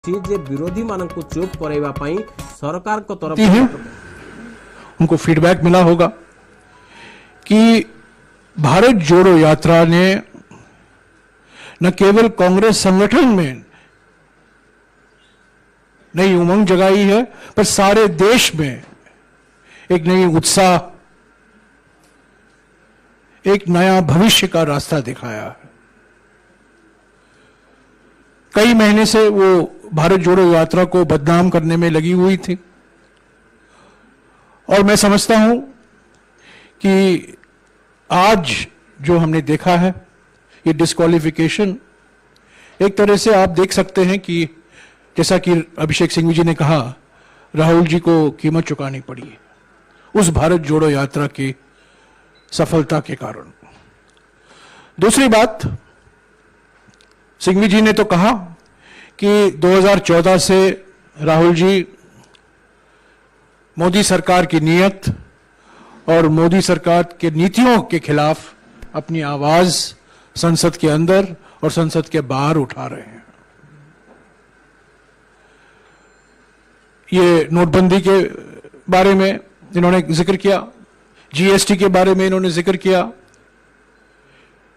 ଯେ ବିରୋଧୀ ମାନଙ୍କୁ ଚୁପ୍ କରାଇବା ପାଇଁ ସରକାରଙ୍କ ती हैं ତରଫରୁ उनको फीडबैक मिला होगा कि भारत जोड़ो यात्रा ने न केवल कांग्रेस संगठन में नई उमंग जगाई है पर सारे देश में एक नई उत्साह एक नया भविष्य का रास्ता दिखाया है कई महीने से वो भारत जोड़ो यात्रा को बदनाम करने में लगी हुई थी। और मैं समझता हूँ कि आज जो हमने देखा है, ये डिस्क्वालिफिकेशन एक तरह से आप देख सकते हैं कि जैसा कि अभिषेक सिंह जी ने कहा, राहुल जी को कीमत चुकानी पड़ी उस भारत जोड़ो यात्रा की सफलता के कारण। दूसरी बात, सिंघवी जी ने तो कहा कि 2014 से राहुल जी, मोदी सरकार की नीयत और मोदी सरकार के नीतियों के खिलाफ अपनी आवाज़ संसद के अंदर और संसद के बाहर उठा रहे हैं। ये नोटबंदी के बारे में इन्होंने ज़िक्र किया जीएसटी के बारे में इन्होंने ज़िक्र किया।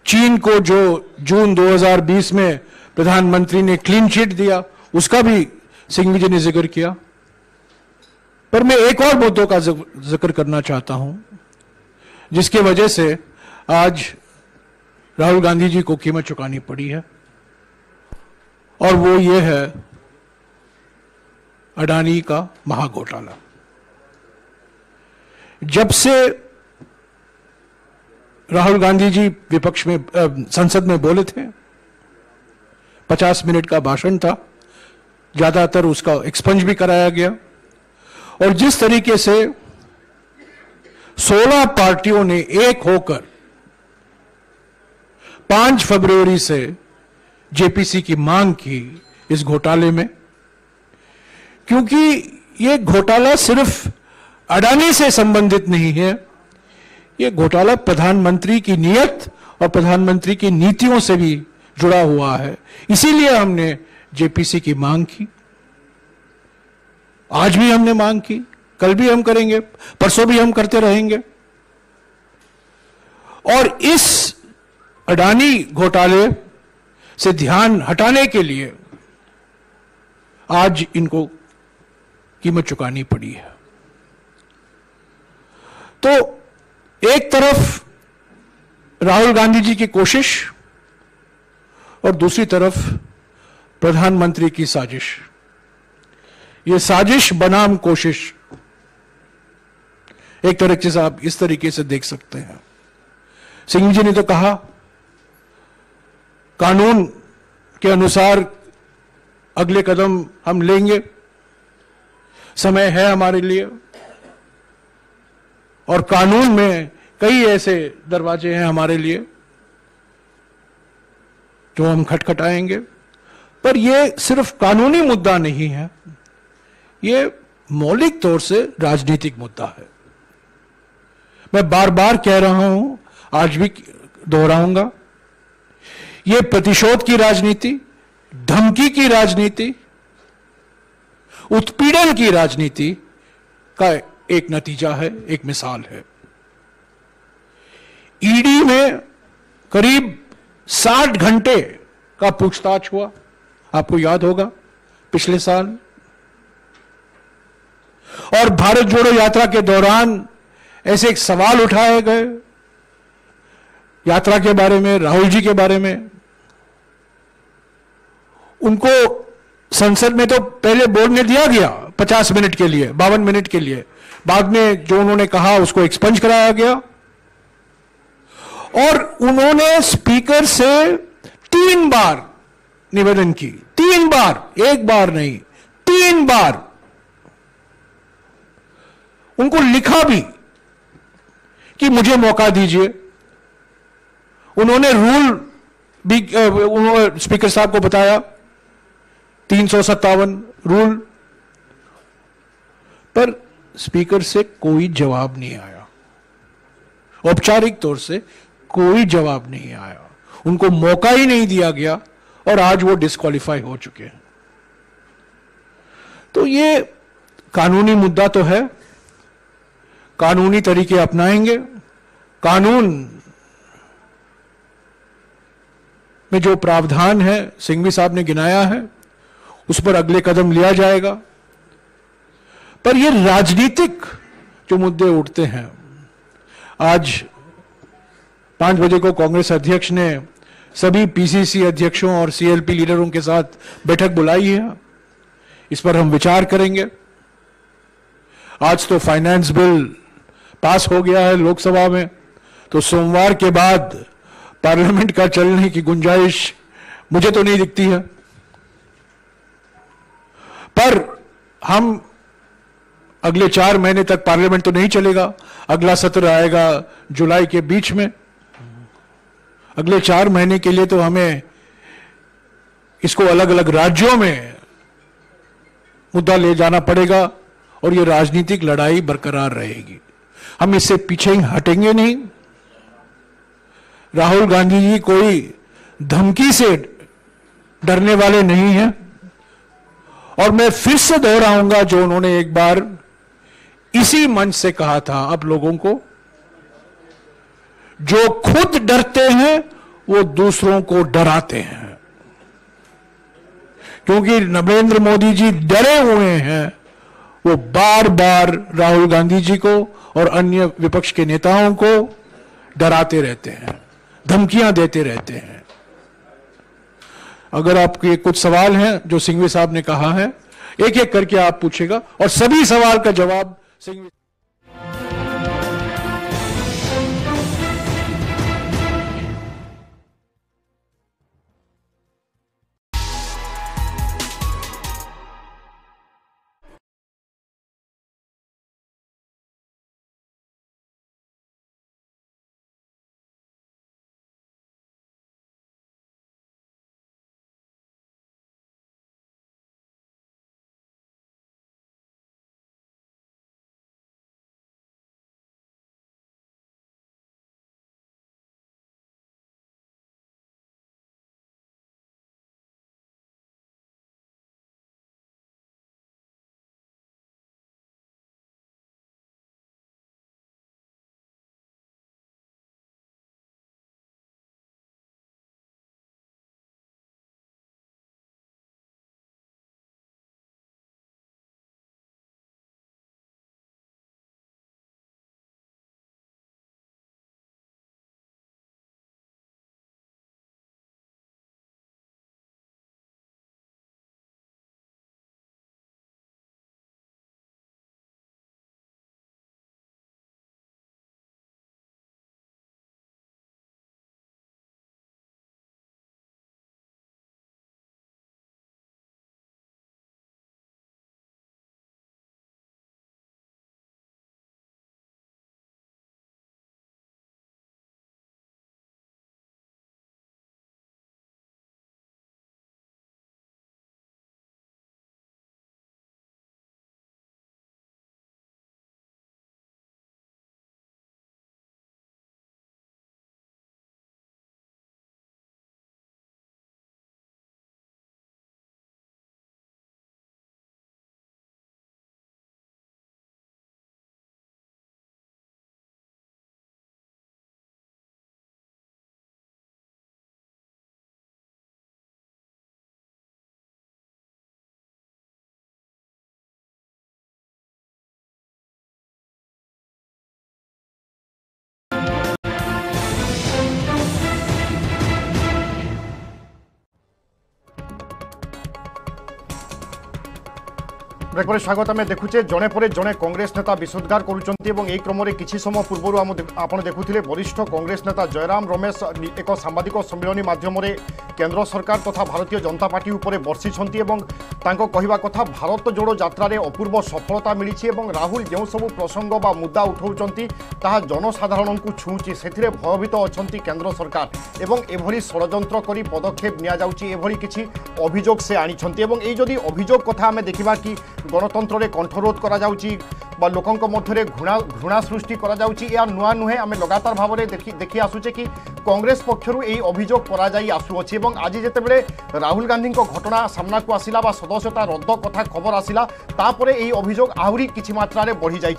चीन को जो जून 2020 में प्रधानमंत्री ने क्लीन चिट दिया, उसका भी सिंघवी जी ने ज़िक्र किया। पर मैं एक और मुद्दों का ज़िक्र करना चाहता हूँ, जिसकी वजह से आज राहुल गांधी जी को कीमत चुकानी पड़ी है, और वो ये है अडानी का महाघोटाला। जब से राहुल गांधी जी विपक्ष में संसद में बोले थे पचास मिनट का भाषण था। ज़्यादातर उसका एक्सपंज भी कराया गया। और जिस तरीके से 16 पार्टियों ने एक होकर पाँच फरवरी से जेपीसी की मांग की इस घोटाले में, क्योंकि ये घोटाला सिर्फ़ अडानी से संबंधित नहीं है यह घोटाला प्रधानमंत्री की नियत और प्रधानमंत्री की नीतियों से भी जुड़ा हुआ है। इसीलिए हमने जेपीसी की मांग की। आज भी हमने मांग की। कल भी हम करेंगे। परसों भी हम करते रहेंगे। और इस अडानी घोटाले से ध्यान हटाने के लिए आज इनको कीमत चुकानी पड़ी है। तो एक तरफ़ राहुल गांधी जी की कोशिश और दूसरी तरफ़ प्रधानमंत्री की साजिश। ये साजिश बनाम कोशिश। एक तरीके से आप इस तरीके से देख सकते हैं। सिंह जी ने तो कहा, कानून के अनुसार अगले कदम हम लेंगे। समय है हमारे लिए। और कानून में कई ऐसे दरवाजे हैं हमारे लिए। जो हम खटखटाएँगे। पर यह सिर्फ़ कानूनी मुद्दा नहीं है। यह मौलिक तौर से राजनीतिक मुद्दा है। मैं बार बार कह रहा हूँ, आज भी दोहराऊँगा यह प्रतिशोध की राजनीति, धमकी की राजनीति, उत्पीड़न की राजनीति का एक नतीजा है, एक मिसाल है। ईडी में करीब 60 घंटे का पूछताछ हुआ। आपको याद होगा, पिछले साल। और भारत जोड़ो यात्रा के दौरान ऐसे एक सवाल उठाए गए, यात्रा के बारे में, राहुल जी के बारे में। उनको संसद में तो पहले बोर्ड बोलने दिया गया 50 मिनट के लिए, बावन मिनट के लिए। बाद में जो उन्होंने कहा, उसको एक्सपंज कराया गया। और उन्होंने स्पीकर से तीन बार निवेदन की। तीन बार, एक बार नहीं, तीन बार। उनको लिखा भी कि मुझे मौका दीजिए। उन्होंने रूल भी उन्होंने स्पीकर साहब को बताया, तीन सौ सत्तावन रूल। पर स्पीकर से कोई जवाब नहीं आया। औपचारिक तौर से कोई जवाब नहीं आया। उनको मौका ही नहीं दिया गया और आज वो डिस्कालीफाई हो चुके हैं। तो ये कानूनी मुद्दा तो है। कानूनी तरीके अपनाएँगे। कानून में जो प्रावधान है, सिंघवी साहब ने गिनाया है, उस पर अगले कदम लिया जाएगा। पर ये राजनीतिक जो मुद्दे उठते हैं, आज पाँच बजे को कांग्रेस अध्यक्ष ने सभी पीसीसी अध्यक्षों और सीएलपी लीडरों के साथ बैठक बुलाई है। इस पर हम विचार करेंगे। आज तो फाइनेंस बिल पास हो गया है लोकसभा में तो सोमवार के बाद पार्लियामेंट का चलने की गुंजाइश मुझे तो नहीं दिखती है। पर हम अगले चार महीने तक पार्लियामेंट तो नहीं चलेगा, अगला सत्र आएगा जुलाई के बीच में। अगले चार महीने के लिए तो हमें इसको अलग अलग राज्यों में मुद्दा ले जाना पड़ेगा और ये राजनीतिक लड़ाई बरकरार रहेगी। हम इससे पीछे ही हटेंगे नहीं। राहुल गांधी जी कोई धमकी से डरने वाले नहीं हैं। और मैं फिर से दोहराऊँगा जो उन्होंने एक बार इसी मंच से कहा था आप लोगों को। जो खुद डरते हैं, वो दूसरों को डराते हैं। क्योंकि नरेंद्र मोदी जी डरे हुए हैं, वो बार बार राहुल गांधी जी को और अन्य विपक्ष के नेताओं को डराते रहते हैं, धमकियाँ देते रहते हैं। अगर आपके कुछ सवाल हैं, जो सिंघवी साहब ने कहा है एक एक करके आप पूछेगा, और सभी सवाल का जवाब सिंघवी ବ୍ରେକ୍ ପରେ ସ୍ୱାଗତ ଆମେ ଦେଖୁଛେ ଜଣେ ପରେ ଜଣେ କଂଗ୍ରେସ ନେତା ବିଶୋଦ୍ଗାର କରୁଛନ୍ତି ଏବଂ ଏହି କ୍ରମରେ କିଛି ସମୟ ପୂର୍ବରୁ ଆମ ଆପଣ ଦେଖୁଥିଲେ ବରିଷ୍ଠ କଂଗ୍ରେସ ନେତା ଜୟରାମ ରମେଶ ଏକ ସାମ୍ବାଦିକ ସମ୍ମିଳନୀ ମାଧ୍ୟମରେ କେନ୍ଦ୍ର ସରକାର ତଥା ଭାରତୀୟ ଜନତା ପାର୍ଟି ଉପରେ ବର୍ଷିଛନ୍ତି ଏବଂ ତାଙ୍କ କହିବା କଥା ଭାରତ ଯୋଡ଼ୋ ଯାତ୍ରାରେ ଅପୂର୍ବ ସଫଳତା ମିଳିଛି ଏବଂ ରାହୁଲ ଯେଉଁ ସବୁ ପ୍ରସଙ୍ଗ ବା ମୁଦ୍ଦା ଉଠାଉଛନ୍ତି ତାହା ଜନସାଧାରଣଙ୍କୁ ଛୁଉଁଛି ସେଥିରେ ଭୟଭୀତ ଅଛନ୍ତି କେନ୍ଦ୍ର ସରକାର ଏବଂ ଏଭଳି ଷଡ଼ଯନ୍ତ୍ର କରି ପଦକ୍ଷେପ ନିଆଯାଉଛି ଏଭଳି କିଛି ଅଭିଯୋଗ ସେ ଆଣିଛନ୍ତି ଏବଂ ଏଇ ଯଦି ଅଭିଯୋଗ କଥା ଆମେ ଦେଖିବା କି গণতন্ত্রে কণ্ঠরোধ করা যাচ্ছি বা লোকঙ্ মধ্যে ঘৃণা ঘৃণা সৃষ্টি করা যাচ্ছি এ নূয়া নুহে আমি লগাতার ভাবে দেখি দেখি আসুছে কি কংগ্রেস পক্ষর এই অভিযোগ করা যাই আসুছি এবং আজ যেতবে রাহুল গান্ধী ঘটনা সামনাকু আসিলা বা সদস্যতা রদ্দ কথা খবর আসিলা, তাপরে এই অভিযোগ আহরি কিছু মাত্রার বড়ি যাই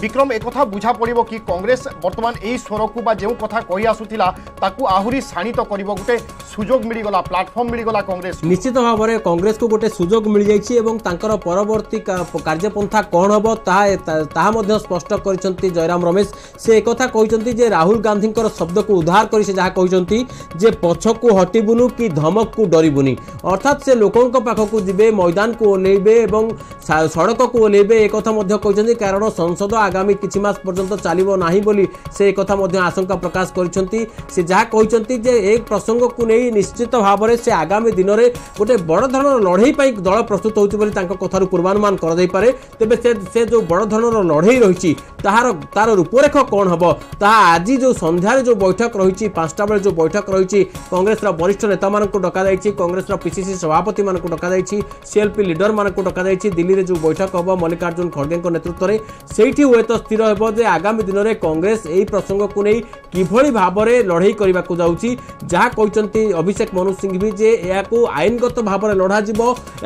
বিক্রম একথা বুঝা পড়ব কি কংগ্রেস বর্তমান এই স্বরকু বা যে কথা কই আসুলা তাকে আহরি শাণিত করব গোটে সুযোগ মিলিগলা প্লাটফর্ম মিলিগলা কংগ্রেস। নিশ্চিত ভাবে কংগ্রেসকু গোটে সুযোগ মিলিযাই এবং তাঁর পরবর্তী ପରବର୍ତ୍ତୀ କା- କାର୍ଯ୍ୟପନ୍ଥା କ'ଣ ହେବ ତାହା ତା- ତାହା ମଧ୍ୟ ସ୍ପଷ୍ଟ କରିଛନ୍ତି ଜୟରାମ ରମେଶ ସେ ଏକଥା କହିଛନ୍ତି ଯେ ରାହୁଲ ଗାନ୍ଧୀଙ୍କର ଶବ୍ଦକୁ ଉଦ୍ଧାର କରି ସେ ଯାହା କହିଛନ୍ତି ଯେ ପଛକୁ ହଟିବୁନୁ କି ଧମକକୁ ଡରିବୁନି ଅର୍ଥାତ୍ ସେ ଲୋକଙ୍କ ପାଖକୁ ଯିବେ ମଇଦାନକୁ ଓହ୍ଲେଇବେ ଏବଂ ସା- ସଡ଼କକୁ ଓହ୍ଲେଇବେ ଏ କଥା ମଧ୍ୟ କହିଛନ୍ତି କାରଣ ସଂସଦ ଆଗାମୀ କିଛି ମାସ ପର୍ଯ୍ୟନ୍ତ ଚାଲିବ ନାହିଁ ବୋଲି ସେ ଏକଥା ମଧ୍ୟ ଆଶଙ୍କା ପ୍ରକାଶ କରିଛନ୍ତି ସେ ଯାହା କହିଛନ୍ତି ଯେ ଏ ପ୍ରସଙ୍ଗକୁ ନେଇ ନିଶ୍ଚିତ ଭାବରେ ସେ ଆଗାମୀ ଦିନରେ ଗୋଟେ ବଡ଼ ଧରଣର ଲଢ଼େଇ ପାଇଁ ଦଳ ପ୍ରସ୍ତୁତ ହେଉଛି ବୋଲି ତାଙ୍କ କଥାରୁ সম্মান করা পারে তেবে সে যে বড় ধরনের লড়াই রয়েছে তাহার তার রূপরেখ কণ হব তাহা আজি যে সন্ধ্যার যে বৈঠক রয়েছে পাঁচটা বেড়ে যে বৈঠক রয়েছে কংগ্রেসর বরিষ্ঠ নেতা মানুষ ডকা যাই কংগ্রেসর পিসিসি সভাপতি মানুষ ডকা যাই সিএলপি লিডর মানুষ ডকা যাই দিল্লিরে যে বৈঠক হব মল্লিকার্জুন খড়গে নেতৃত্বের সেইটি হুয়েত স্থির হব যে আগামী দিনের কংগ্রেস এই প্রসঙ্গক নেই কীভাবে ভাবে লড়াই করা যাচ্ছি যা কিন্তু অভিষেক মনু সিংভি যে এখন আইনগত ভাবে লড়া যাব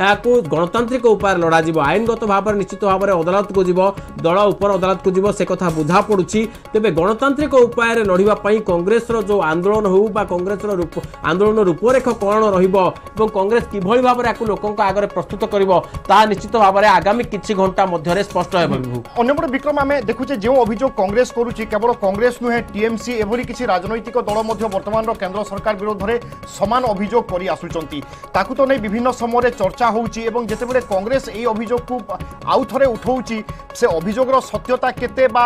এখন গণতান্ত্রিক উপায়ে লড়া যাব যাব আইনগত ভাবে নিশ্চিত ভাবে অদালতকু যাব দল উপর অদালতকু যাব সে কথা বুঝা পড়ুছি তবে গণতান্ত্রিক উপায়ে লড়া কংগ্রেসর যে আন্দোলন হো বা কংগ্রেসর আন্দোলন রূপরেখ কণ রহব এবং কংগ্রেস কীভাবে ভাবে এখন লোক আগে প্রস্তুত করব তা নিশ্চিত ভাবে আগামী কিছু ঘণ্টা মধ্যে স্পষ্ট হব অন্যপটে বিক্রম আমি দেখুছে যে অভিযোগ কংগ্রেস করুছি কেবল কংগ্রেস নুহে টিএমসি এভাবে কিছু রাজনৈতিক দল মধ্যে বর্তমানর কেন্দ্র সরকার বিরোধে সমান অভিযোগ করে আসুচার তাকে তো নেই বিভিন্ন সময় চর্চা হচ্ছে এবং যেতবে কংগ্রেস এই অভিযোগ ଅଭିଯୋଗକୁ ଆଉ ଥରେ ଉଠାଉଛି ସେ ଅଭିଯୋଗର ସତ୍ୟତା କେତେ ବା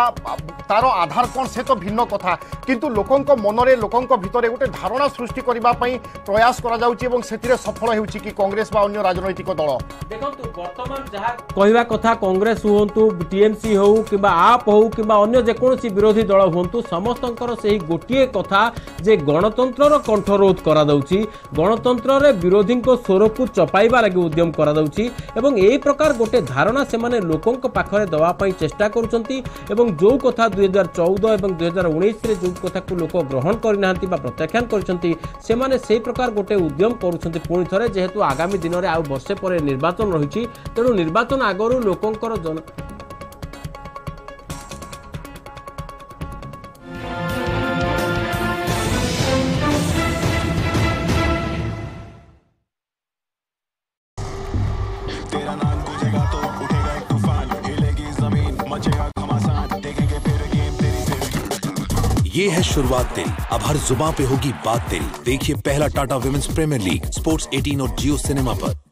ତାର ଆଧାର କ'ଣ ସେ ତ ଭିନ୍ନ କଥା କିନ୍ତୁ ଲୋକଙ୍କ ମନରେ ଲୋକଙ୍କ ଭିତରେ ଗୋଟେ ଧାରଣା ସୃଷ୍ଟି କରିବା ପାଇଁ ପ୍ରୟାସ କରାଯାଉଛି ଏବଂ ସେଥିରେ ସଫଳ ହେଉଛି କି କଂଗ୍ରେସ ବା ଅନ୍ୟ ରାଜନୈତିକ ଦଳ ଦେଖନ୍ତୁ ବର୍ତ୍ତମାନ ଯାହା କହିବା କଥା କଂଗ୍ରେସ ହୁଅନ୍ତୁ ଟିଏମସି ହଉ କିମ୍ବା ଆପ୍ ହଉ କିମ୍ବା ଅନ୍ୟ ଯେକୌଣସି ବିରୋଧୀ ଦଳ ହୁଅନ୍ତୁ ସମସ୍ତଙ୍କର ସେହି ଗୋଟିଏ କଥା ଯେ ଗଣତନ୍ତ୍ରର କଣ୍ଠରୋଧ କରାଯାଉଛି ଗଣତନ୍ତ୍ରରେ ବିରୋଧୀଙ୍କ ସ୍ୱରକୁ ଚପାଇବା ଲାଗି ଉଦ୍ୟମ କରାଯାଉଛି ଏବଂ ଏହି ପ୍ରକାର ଗୋଟେ ଧାରଣା ସେମାନେ ଲୋକଙ୍କ ପାଖରେ ଦେବା ପାଇଁ ଚେଷ୍ଟା କରୁଛନ୍ତି ଏବଂ ଯେଉଁ କଥା ଦୁଇ ହଜାର ଚଉଦ ଏବଂ ଦୁଇ ହଜାର ଉଣେଇଶରେ ଯେଉଁ କଥାକୁ ଲୋକ ଗ୍ରହଣ କରିନାହାନ୍ତି ବା ପ୍ରତ୍ୟାଖ୍ୟାନ କରିଛନ୍ତି ସେମାନେ ସେହି ପ୍ରକାର ଗୋଟେ ଉଦ୍ୟମ କରୁଛନ୍ତି ପୁଣି ଥରେ ଯେହେତୁ ଆଗାମୀ ଦିନରେ ଆଉ ବର୍ଷେ ପରେ ନିର୍ବାଚନ ରହିଛି ତେଣୁ ନିର୍ବାଚନ ଆଗରୁ ଲୋକଙ୍କର ଜନ ये है शुरुआत तेरी अब हर जुबा पे होगी बात तेरी देखिए पहला Tata women's premier league, sports 18 और जियो सिनेमा पर।